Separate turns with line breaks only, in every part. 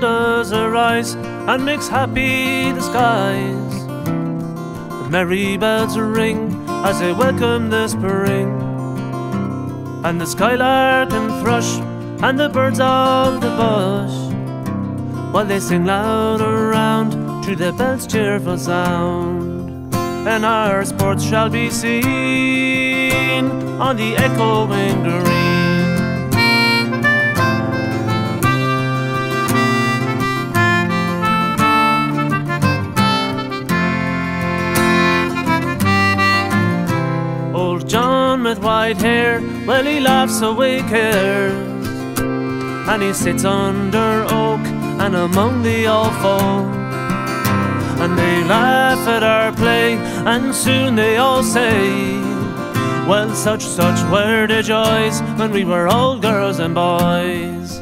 does arise and makes happy the skies. The merry bells ring as they welcome the spring, and the skylark and thrush and the birds of the bush, while they sing loud around to the bells' cheerful sound. And our sports shall be seen on the echoing green. With white hair, well, he laughs away cares. And he sits under oak and among the folk. And they laugh at our play, and soon they all say, Well, such, such were the joys when we were all girls and boys.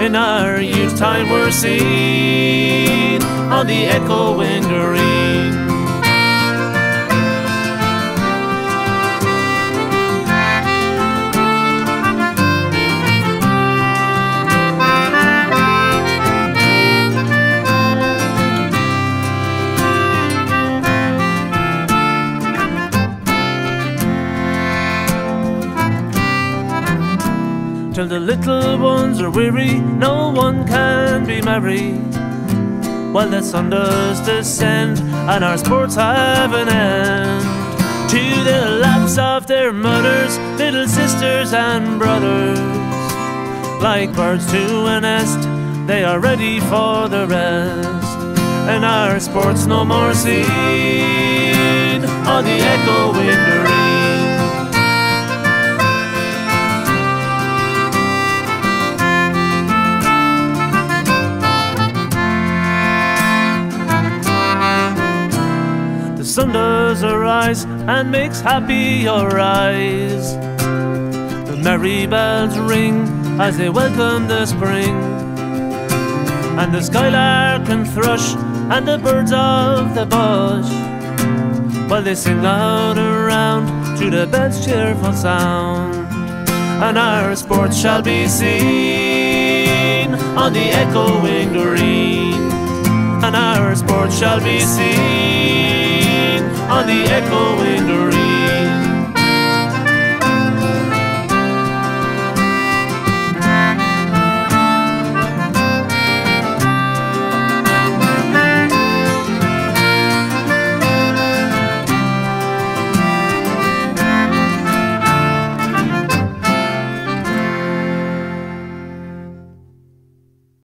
In our youth time we're seen on the echoing green. Till the little ones are weary, no one can be merry. While the sun does descend and our sports have an end. To the laps of their mothers, little sisters and brothers. Like birds to a nest, they are ready for the rest. And our sports no more seen sun does arise and makes happy your eyes. The merry bells ring as they welcome the spring, and the skylark and thrush and the birds of the bush, while they sing loud around to the bed's cheerful sound. And our sports shall be seen on the echoing green, and our sports shall be seen on the echoing ring.